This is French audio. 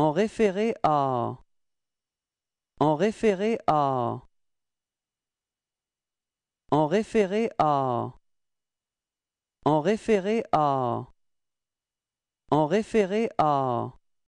En référé à. En référé à. En référé à. En référé à. En référé à.